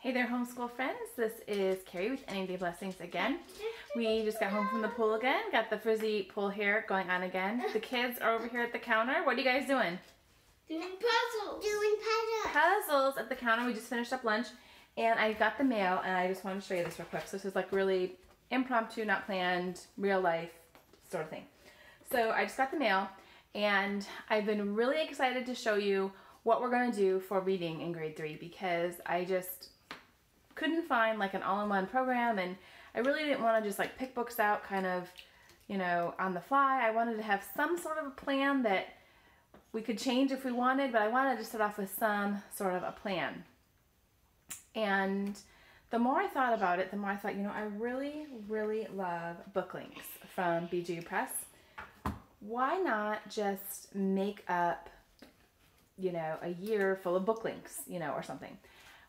Hey there, homeschool friends. This is Carrie with Any Day Blessings again. We just got home from the pool again. Got the frizzy pool hair going on again. The kids are over here at the counter. What are you guys doing? Doing puzzles. Doing puzzles. Puzzles at the counter. We just finished up lunch and I got the mail and I just want to show you this real quick. So this is like really impromptu, not planned, real life sort of thing. So I just got the mail and I've been really excited to show you what we're going to do for reading in grade three because I just couldn't find like an all-in-one program and I really didn't want to just like pick books out kind of, you know, on the fly. I wanted to have some sort of a plan that we could change if we wanted, but I wanted to start off with some sort of a plan. And the more I thought about it, the more I thought, you know, I really, really love book links from BJU Press. Why not just make up, you know, a year full of book links, you know, or something?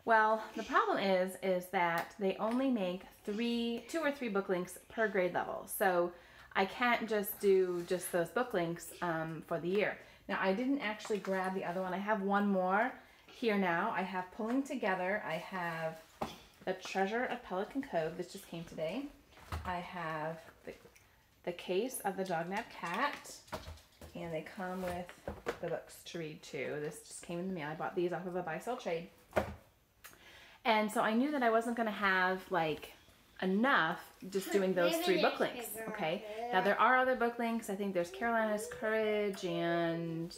Well, the problem is, is that they only make three, two or three book links per grade level. So I can't just do just those book links um, for the year. Now I didn't actually grab the other one. I have one more here now. I have Pulling Together. I have The Treasure of Pelican Cove. This just came today. I have the, the Case of the Dognapped Cat. And they come with the books to read too. This just came in the mail. I bought these off of a buy sell trade. And so I knew that I wasn't going to have like enough just doing those three book links. Okay. Now there are other book links. I think there's Carolina's Courage and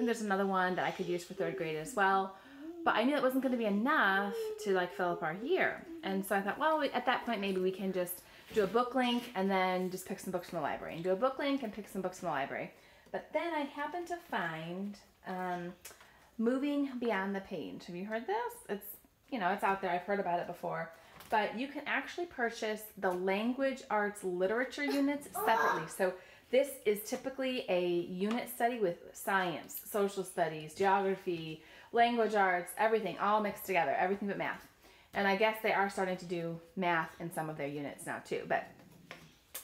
there's another one that I could use for third grade as well. But I knew it wasn't going to be enough to like fill up our year. And so I thought, well, at that point, maybe we can just do a book link and then just pick some books from the library and do a book link and pick some books from the library. But then I happened to find um, Moving Beyond the Page. Have you heard this? It's you know, it's out there. I've heard about it before. But you can actually purchase the language arts literature units separately. So this is typically a unit study with science, social studies, geography, language arts, everything all mixed together, everything but math. And I guess they are starting to do math in some of their units now too, but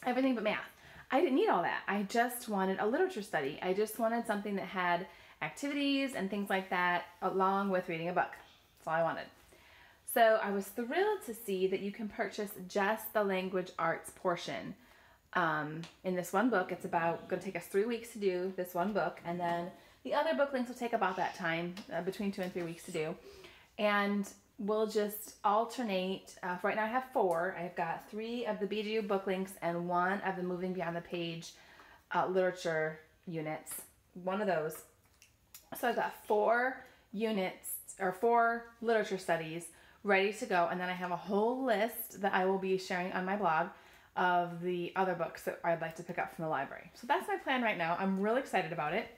everything but math. I didn't need all that. I just wanted a literature study. I just wanted something that had activities and things like that along with reading a book. That's all I wanted. So I was thrilled to see that you can purchase just the language arts portion um, in this one book. It's about going to take us three weeks to do this one book, and then the other book links will take about that time, uh, between two and three weeks to do. And we'll just alternate. Uh, right now I have four. I've got three of the BJU book links and one of the Moving Beyond the Page uh, literature units. One of those. So I've got four units or four literature studies ready to go. And then I have a whole list that I will be sharing on my blog of the other books that I'd like to pick up from the library. So that's my plan right now. I'm really excited about it.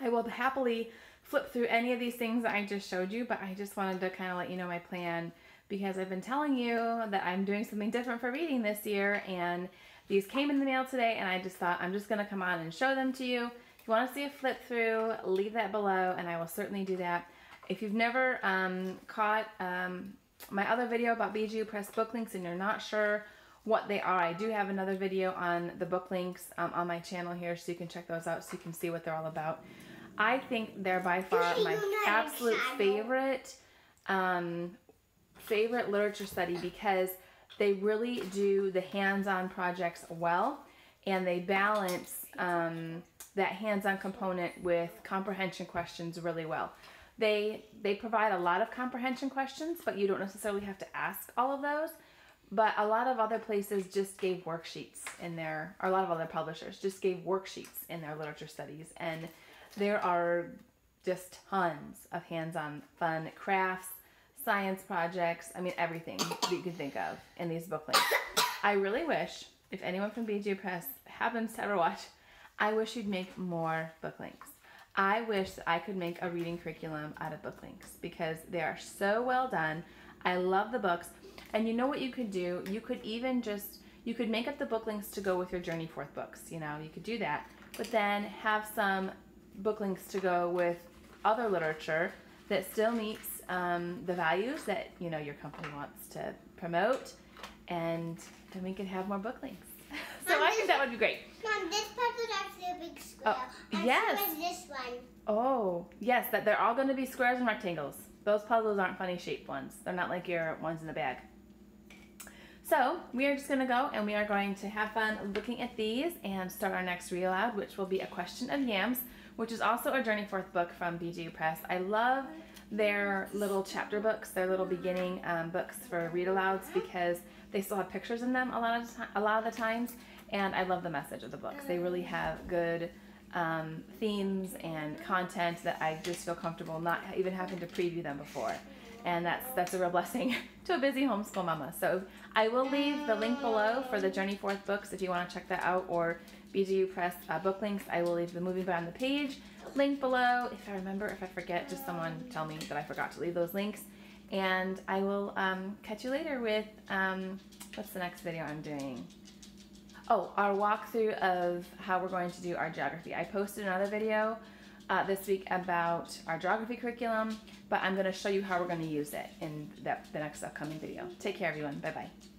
I will happily flip through any of these things that I just showed you, but I just wanted to kind of let you know my plan because I've been telling you that I'm doing something different for reading this year and these came in the mail today and I just thought I'm just going to come on and show them to you. If you want to see a flip through, leave that below and I will certainly do that. If you've never um, caught um, my other video about BJU Press book links and you're not sure what they are, I do have another video on the book links um, on my channel here so you can check those out so you can see what they're all about. I think they're by far my absolute favorite um, favorite literature study because they really do the hands-on projects well and they balance um, that hands-on component with comprehension questions really well. They, they provide a lot of comprehension questions, but you don't necessarily have to ask all of those. But a lot of other places just gave worksheets in their, or a lot of other publishers just gave worksheets in their literature studies. And there are just tons of hands-on fun crafts, science projects, I mean everything that you can think of in these book links. I really wish, if anyone from BJU Press happens to ever watch, I wish you'd make more book links. I wish I could make a reading curriculum out of book links because they are so well done. I love the books. And you know what you could do? You could even just, you could make up the book links to go with your Journey Forth books. You know, you could do that. But then have some book links to go with other literature that still meets um, the values that, you know, your company wants to promote. And then we could have more book links. so I think that would be great. Mom, this part is actually a big square. Oh, yes. this one. Oh, yes, that they're all going to be squares and rectangles. Those puzzles aren't funny shaped ones. They're not like your ones in the bag. So we are just gonna go and we are going to have fun looking at these and start our next read aloud, which will be A Question of Yams, which is also a Journey Forth book from BJU Press. I love their little chapter books, their little beginning um, books for read alouds because they still have pictures in them a lot of the, a lot of the times, and I love the message of the books. They really have good um, themes and content that I just feel comfortable not even having to preview them before. And that's that's a real blessing to a busy homeschool mama. So I will leave the link below for the Journey Forth books if you want to check that out, or BJU Press uh, book links. I will leave the Moving Beyond the Page link below. If I remember, if I forget, just someone tell me that I forgot to leave those links. And I will um, catch you later with um, what's the next video I'm doing? Oh, our walkthrough of how we're going to do our geography. I posted another video uh, this week about our geography curriculum, but I'm going to show you how we're going to use it in the, the next upcoming video. Take care, everyone. Bye bye.